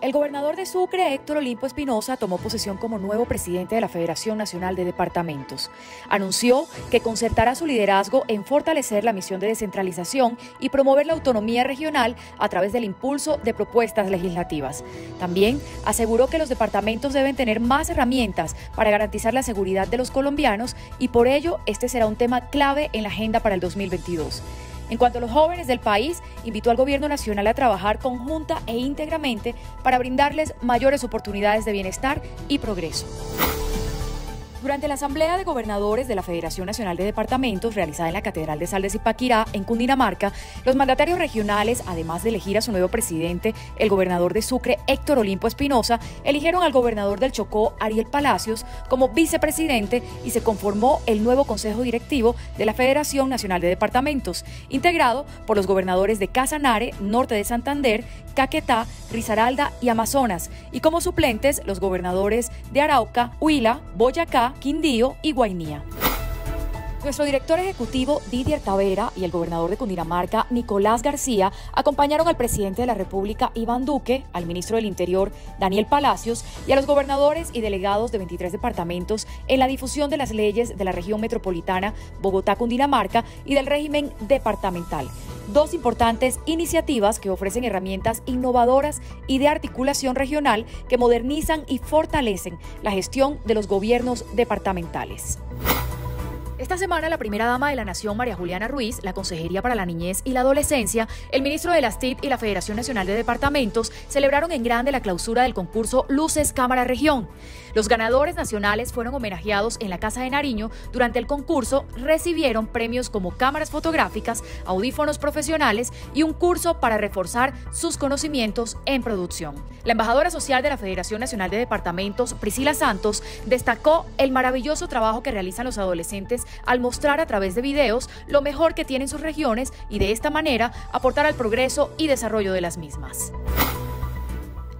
El gobernador de Sucre, Héctor Olimpo Espinosa, tomó posesión como nuevo presidente de la Federación Nacional de Departamentos. Anunció que concertará su liderazgo en fortalecer la misión de descentralización y promover la autonomía regional a través del impulso de propuestas legislativas. También aseguró que los departamentos deben tener más herramientas para garantizar la seguridad de los colombianos y por ello este será un tema clave en la agenda para el 2022. En cuanto a los jóvenes del país, invitó al Gobierno Nacional a trabajar conjunta e íntegramente para brindarles mayores oportunidades de bienestar y progreso. Durante la Asamblea de Gobernadores de la Federación Nacional de Departamentos, realizada en la Catedral de Sal de Zipaquirá, en Cundinamarca, los mandatarios regionales, además de elegir a su nuevo presidente, el gobernador de Sucre, Héctor Olimpo Espinosa, eligieron al gobernador del Chocó, Ariel Palacios, como vicepresidente y se conformó el nuevo Consejo Directivo de la Federación Nacional de Departamentos, integrado por los gobernadores de Casanare, Norte de Santander, Caquetá, Risaralda y Amazonas, y como suplentes los gobernadores de Arauca, Huila, Boyacá, Quindío y Guainía. Nuestro director ejecutivo Didier Tavera y el gobernador de Cundinamarca Nicolás García acompañaron al presidente de la República Iván Duque, al ministro del Interior Daniel Palacios y a los gobernadores y delegados de 23 departamentos en la difusión de las leyes de la región metropolitana Bogotá-Cundinamarca y del régimen departamental. Dos importantes iniciativas que ofrecen herramientas innovadoras y de articulación regional que modernizan y fortalecen la gestión de los gobiernos departamentales. Esta semana, la primera dama de la Nación, María Juliana Ruiz, la Consejería para la Niñez y la Adolescencia, el ministro de las TIC y la Federación Nacional de Departamentos celebraron en grande la clausura del concurso Luces Cámara Región. Los ganadores nacionales fueron homenajeados en la Casa de Nariño. Durante el concurso recibieron premios como cámaras fotográficas, audífonos profesionales y un curso para reforzar sus conocimientos en producción. La embajadora social de la Federación Nacional de Departamentos, Priscila Santos, destacó el maravilloso trabajo que realizan los adolescentes al mostrar a través de videos lo mejor que tienen sus regiones y de esta manera aportar al progreso y desarrollo de las mismas.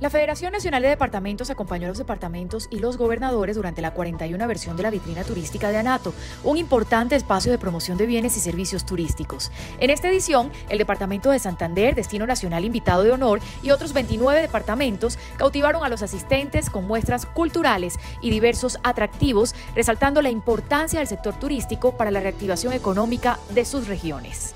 La Federación Nacional de Departamentos acompañó a los departamentos y los gobernadores durante la 41 versión de la vitrina turística de ANATO, un importante espacio de promoción de bienes y servicios turísticos. En esta edición, el Departamento de Santander, Destino Nacional Invitado de Honor, y otros 29 departamentos cautivaron a los asistentes con muestras culturales y diversos atractivos, resaltando la importancia del sector turístico para la reactivación económica de sus regiones.